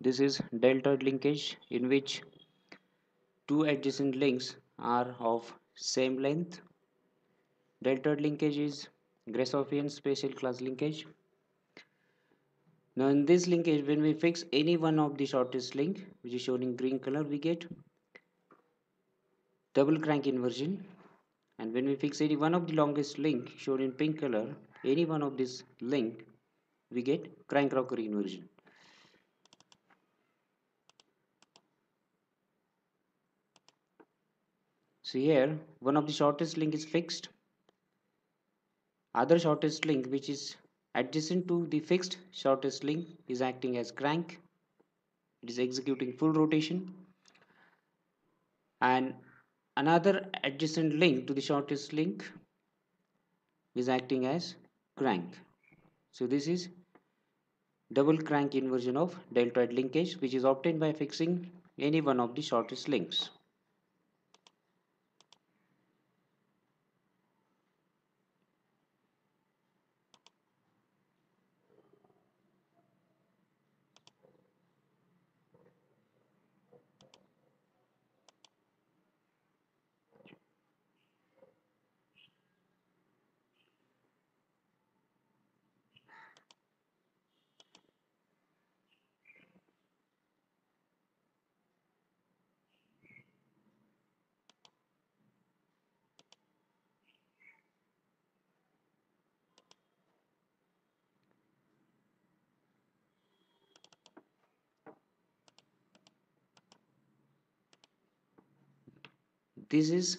this is deltoid linkage in which two adjacent links are of same length. Deltoid linkage is Grashofian special class linkage. Now in this linkage when we fix any one of the shortest link which is shown in green color we get double crank inversion. And when we fix any one of the longest link shown in pink color any one of this link we get crank rocker inversion so here. One of the shortest link is fixed. Other shortest link which is adjacent to the fixed shortest link is acting as crank. It is executing full rotation. And another adjacent link to the shortest link is acting as crank. So this is double crank inversion of deltoid linkage which is obtained by fixing any one of the shortest links This is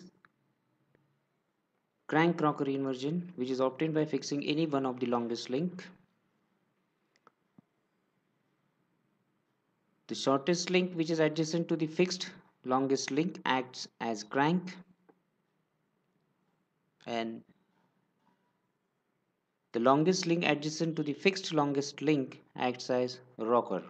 crank rocker inversion which is obtained by fixing any one of the longest link. The shortest link which is adjacent to the fixed longest link acts as crank and the longest link adjacent to the fixed longest link acts as rocker.